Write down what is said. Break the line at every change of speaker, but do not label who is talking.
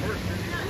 On